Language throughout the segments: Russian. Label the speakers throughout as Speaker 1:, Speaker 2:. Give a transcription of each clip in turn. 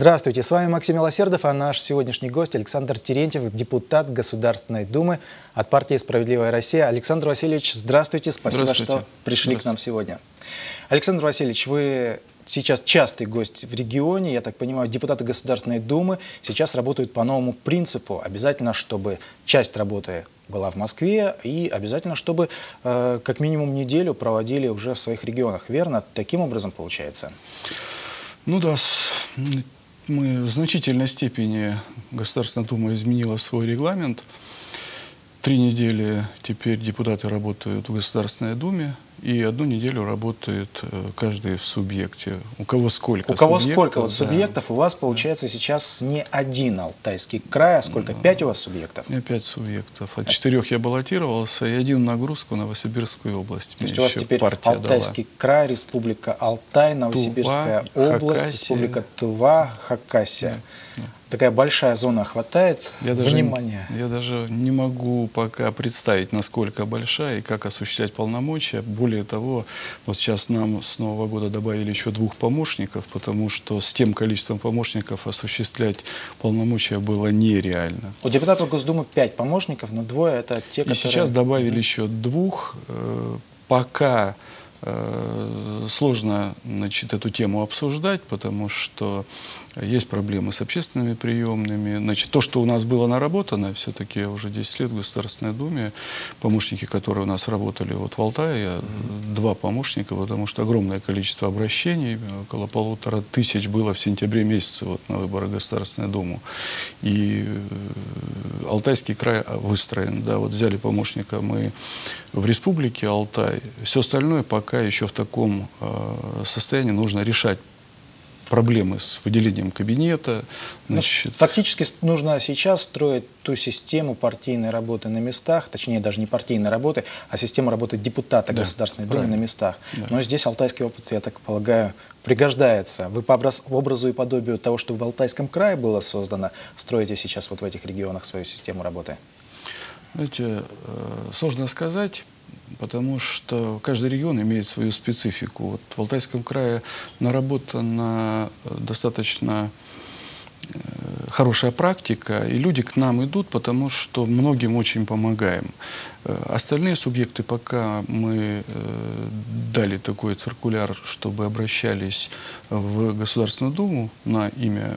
Speaker 1: Здравствуйте, с вами Максим Милосердов, а наш сегодняшний гость Александр Терентьев, депутат Государственной Думы от партии «Справедливая Россия». Александр Васильевич, здравствуйте, спасибо, здравствуйте. что пришли к нам сегодня. Александр Васильевич, вы сейчас частый гость в регионе, я так понимаю, депутаты Государственной Думы сейчас работают по новому принципу. Обязательно, чтобы часть работы была в Москве и обязательно, чтобы э, как минимум неделю проводили уже в своих регионах. Верно? Таким образом получается?
Speaker 2: Ну да, мы в значительной степени Государственная Дума изменила свой регламент. Три недели теперь депутаты работают в Государственной Думе, и одну неделю работает э, каждый в субъекте. У кого сколько
Speaker 1: У кого сколько вот да. субъектов? У вас получается сейчас не один Алтайский край, а сколько? Пять у вас субъектов?
Speaker 2: У меня пять субъектов. От четырех я баллотировался, и один нагрузку Новосибирскую область.
Speaker 1: То есть у вас теперь Алтайский дала. край, Республика Алтай, Новосибирская Тува, область, Хакасия. Республика Тува, Хакасия. Да, да такая большая зона хватает я внимания?
Speaker 2: Даже, я даже не могу пока представить, насколько большая и как осуществлять полномочия. Более того, вот сейчас нам с Нового года добавили еще двух помощников, потому что с тем количеством помощников осуществлять полномочия было нереально.
Speaker 1: У депутатов Госдумы пять помощников, но двое это те,
Speaker 2: которые... И сейчас добавили еще двух. Э, пока сложно значит, эту тему обсуждать, потому что есть проблемы с общественными приемными. Значит, то, что у нас было наработано, все-таки уже 10 лет в Государственной Думе, помощники, которые у нас работали вот в Алтае, mm -hmm. два помощника, потому что огромное количество обращений, около полутора тысяч было в сентябре месяце вот, на выборы в Государственную Думу. И э, Алтайский край выстроен, да, вот взяли помощника мы в Республике Алтай. Все остальное пока еще в таком э, состоянии нужно решать проблемы с выделением кабинета.
Speaker 1: Ну, значит... Фактически нужно сейчас строить ту систему партийной работы на местах, точнее даже не партийной работы, а систему работы депутата да, Государственной Думы на местах. Да. Но здесь алтайский опыт, я так полагаю, пригождается. Вы по образу и подобию того, что в Алтайском крае было создано, строите сейчас вот в этих регионах свою систему работы?
Speaker 2: Знаете, э, сложно сказать, потому что каждый регион имеет свою специфику. Вот в Алтайском крае наработана достаточно э, хорошая практика, и люди к нам идут, потому что многим очень помогаем. Э, остальные субъекты, пока мы э, дали такой циркуляр, чтобы обращались в Государственную Думу на имя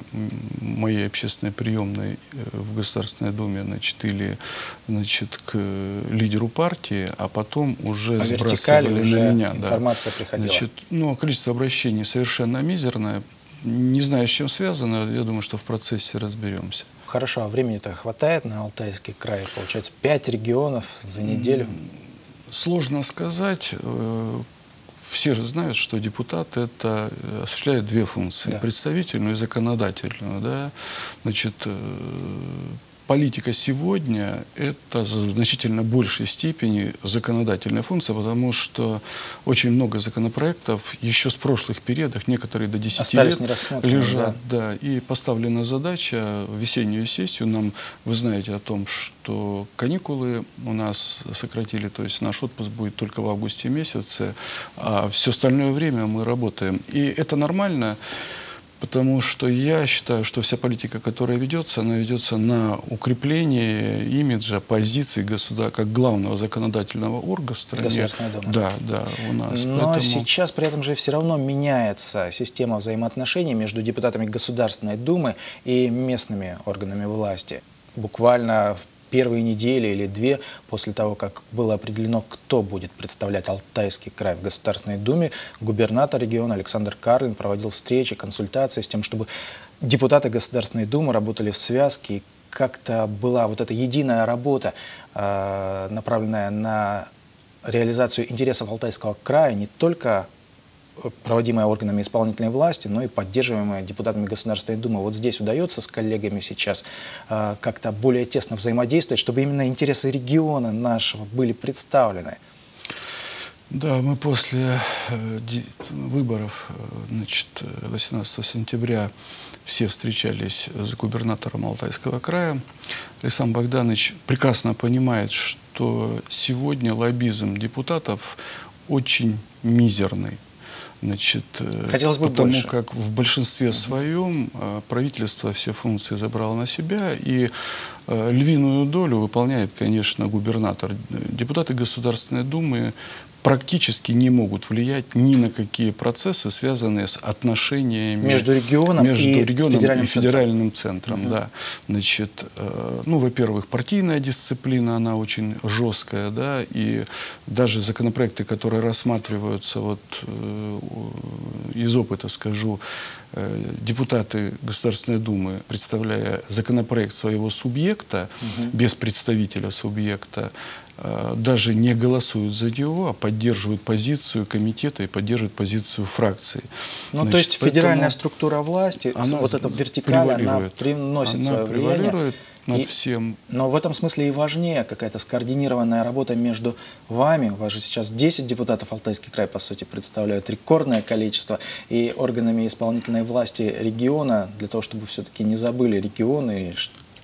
Speaker 2: моей общественной приемной э, в Государственной Думе, значит, или значит, к лидеру партии, а потом уже
Speaker 1: По сбрасывали уже на меня. Информация да. приходила.
Speaker 2: Значит, ну, количество обращений совершенно мизерное. Не знаю, с чем связано, я думаю, что в процессе разберемся.
Speaker 1: Хорошо, а времени-то хватает на Алтайский край? Получается, пять регионов за неделю?
Speaker 2: Сложно сказать. Э, все же знают, что депутат это э, осуществляет две функции. Да. Представительную и законодательную. Да? Значит, э, политика сегодня – это в значительно большей степени законодательная функция, потому что очень много законопроектов еще с прошлых периодов, некоторые до 10
Speaker 1: Остались
Speaker 2: лет лежат. Да. да. И поставлена задача в весеннюю сессию. Нам, вы знаете о том, что каникулы у нас сократили, то есть наш отпуск будет только в августе месяце, а все остальное время мы работаем. И это нормально. Потому что я считаю, что вся политика, которая ведется, она ведется на укрепление имиджа, позиции государства как главного законодательного органа в стране.
Speaker 1: Государственная Дума.
Speaker 2: Да, да, у
Speaker 1: нас. Но Поэтому... сейчас при этом же все равно меняется система взаимоотношений между депутатами Государственной Думы и местными органами власти. Буквально в первые недели или две после того, как было определено, кто будет представлять Алтайский край в Государственной Думе, губернатор региона Александр Карлин проводил встречи, консультации с тем, чтобы депутаты Государственной Думы работали в связке, и как-то была вот эта единая работа, э, направленная на реализацию интересов Алтайского края не только проводимая органами исполнительной власти, но и поддерживаемая депутатами Государственной Думы. Вот здесь удается с коллегами сейчас э, как-то более тесно взаимодействовать, чтобы именно интересы региона нашего были представлены.
Speaker 2: Да, мы после э, выборов э, значит, 18 сентября все встречались с губернатором Алтайского края. Александр Богданович прекрасно понимает, что сегодня лоббизм депутатов очень мизерный. Значит, э,
Speaker 1: Хотелось бы
Speaker 2: потому
Speaker 1: больше.
Speaker 2: как в большинстве своем э, правительство все функции забрало на себя, и львиную долю выполняет, конечно, губернатор. Депутаты Государственной Думы практически не могут влиять ни на какие процессы, связанные с отношениями
Speaker 1: Между регионом
Speaker 2: между
Speaker 1: и
Speaker 2: регионом
Speaker 1: федеральным
Speaker 2: и федеральным центром. Да. Значит, э, ну, во-первых, партийная дисциплина, она очень жесткая, да, и даже законопроекты, которые рассматриваются, вот э, из опыта скажу, э, депутаты Государственной Думы, представляя законопроект своего субъекта, без представителя субъекта, э, даже не голосуют за него, а поддерживают позицию комитета и поддерживают позицию фракции.
Speaker 1: Ну, то
Speaker 2: Значит,
Speaker 1: есть федеральная структура власти,
Speaker 2: она
Speaker 1: вот эта вертикаль, она приносит
Speaker 2: Она
Speaker 1: свое влияние.
Speaker 2: Над
Speaker 1: И-
Speaker 2: всем.
Speaker 1: Но в этом смысле и важнее какая-то скоординированная работа между вами, у вас же сейчас 10 депутатов Алтайский край, по сути, представляют. Рекордное количество, и органами исполнительной власти региона, для того, чтобы все-таки не забыли регионы,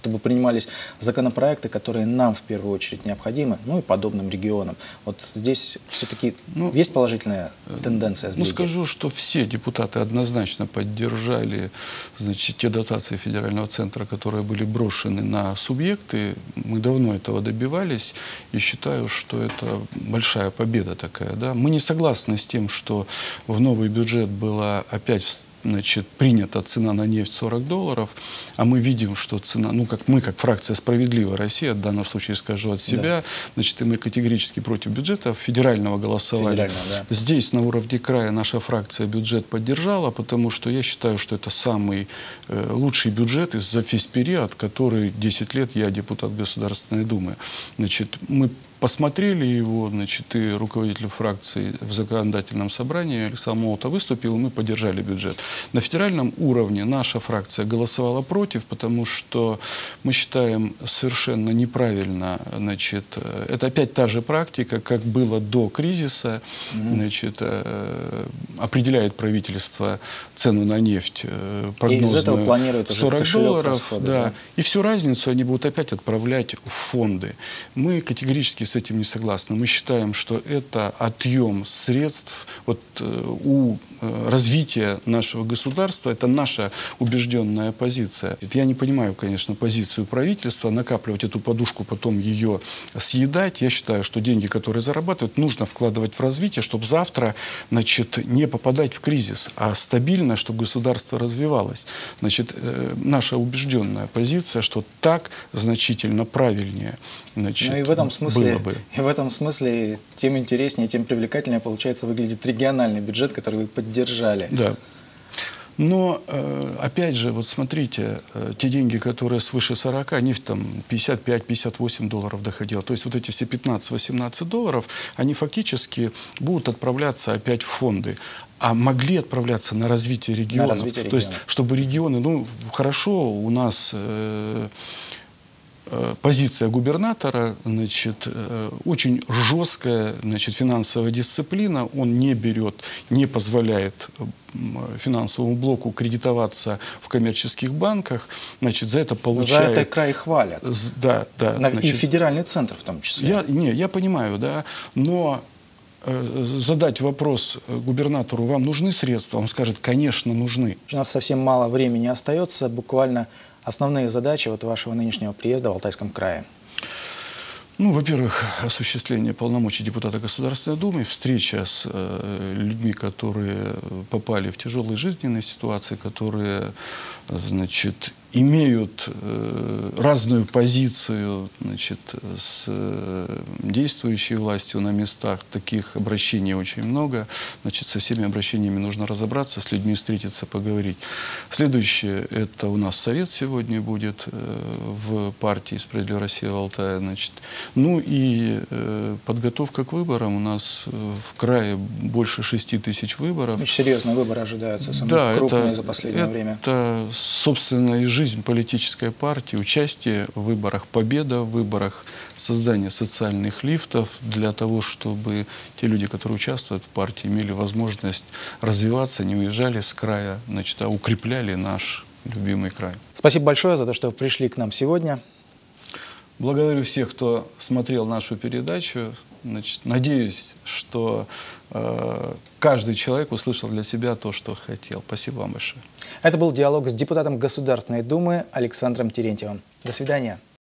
Speaker 1: чтобы принимались законопроекты, которые нам в первую очередь необходимы, ну и подобным регионам. Вот здесь все-таки
Speaker 2: Ну,
Speaker 1: есть положительная тенденция
Speaker 2: Ну,
Speaker 1: сдвиги?
Speaker 2: скажу, что все депутаты однозначно поддержали значит, те дотации федерального центра, которые были брошены на субъекты. Мы давно этого добивались и считаю, что это большая победа такая. Да? Мы не согласны с тем, что в новый бюджет была опять значит, принята цена на нефть 40 долларов, а мы видим, что цена, ну, как мы, как фракция «Справедливая Россия», в данном случае скажу от себя, значит, и мы категорически против бюджета федерального голосования.
Speaker 1: Федерального, да.
Speaker 2: Здесь, на уровне края, наша фракция бюджет поддержала, потому что я считаю, что это самый э, лучший бюджет из за весь период, который 10 лет я депутат Государственной Думы. Значит, мы посмотрели его, значит, и руководитель фракции в законодательном собрании Александр Молотов выступил, и мы поддержали бюджет. На федеральном уровне наша фракция голосовала против, потому что мы считаем совершенно неправильно, значит, э, это опять та же практика, как было до кризиса, значит, э, определяет правительство цену на нефть э, прогнозную
Speaker 1: этого планируют уже
Speaker 2: 40
Speaker 1: кошелек
Speaker 2: долларов, да? и всю разницу они будут опять отправлять в фонды. Мы категорически с этим не согласны. Мы считаем, что это отъем средств вот, э, у э, развития нашего государства. Это наша убежденная позиция. Я не понимаю, конечно, позицию правительства, накапливать эту подушку, потом ее съедать. Я считаю, что деньги, которые зарабатывают, нужно вкладывать в развитие, чтобы завтра значит, не попадать в кризис, а стабильно, чтобы государство развивалось. Значит, э, наша убежденная позиция, что так значительно правильнее значит,
Speaker 1: Ну и в этом смысле,
Speaker 2: бы.
Speaker 1: и в этом смысле тем интереснее, тем привлекательнее получается выглядит региональный бюджет, который вы поддержали.
Speaker 2: Да. Но, э, опять же, вот смотрите, э, те деньги, которые свыше 40, они в там 55-58 долларов доходило. То есть вот эти все 15-18 долларов, они фактически будут отправляться опять в фонды. А могли отправляться на развитие регионов.
Speaker 1: развитие
Speaker 2: То есть,
Speaker 1: регионов.
Speaker 2: чтобы регионы, ну, хорошо, у нас э, позиция губернатора, значит, э, очень жесткая, значит, финансовая дисциплина. Он не берет, не позволяет финансовому блоку кредитоваться в коммерческих банках. Значит, за это
Speaker 1: За
Speaker 2: получает...
Speaker 1: это край хвалят.
Speaker 2: Да, да.
Speaker 1: На- и
Speaker 2: значит,
Speaker 1: федеральный центр в том числе.
Speaker 2: я, не, я понимаю, да, но э, задать вопрос э, губернатору, вам нужны средства? Он скажет, конечно, нужны.
Speaker 1: У нас совсем мало времени остается. Буквально основные задачи вот вашего нынешнего приезда в Алтайском крае.
Speaker 2: Ну, во-первых, осуществление полномочий депутата Государственной Думы, встреча с э, людьми, которые попали в тяжелые жизненные ситуации, которые, значит, имеют э, разную позицию, значит, с э, действующей властью на местах. Таких обращений очень много. Значит, со всеми обращениями нужно разобраться, с людьми встретиться, поговорить. Следующее, это у нас совет сегодня будет э, в партии «Справедливая Россия» в Алтае. Значит. Ну и э, подготовка к выборам. У нас в крае больше 6 тысяч выборов.
Speaker 1: Очень серьезные выборы ожидаются, самые
Speaker 2: Да,
Speaker 1: крупные
Speaker 2: это,
Speaker 1: за последнее
Speaker 2: это,
Speaker 1: время.
Speaker 2: собственно, и жизнь политической партии, участие в выборах, победа в выборах, создание социальных лифтов для того, чтобы те люди, которые участвуют в партии, имели возможность развиваться, не уезжали с края, значит, а укрепляли наш любимый край.
Speaker 1: Спасибо большое за то, что пришли к нам сегодня.
Speaker 2: Благодарю всех, кто смотрел нашу передачу. Значит, надеюсь, что э, каждый человек услышал для себя то, что хотел. Спасибо вам большое.
Speaker 1: Это был диалог с депутатом Государственной Думы Александром Терентьевым. До свидания.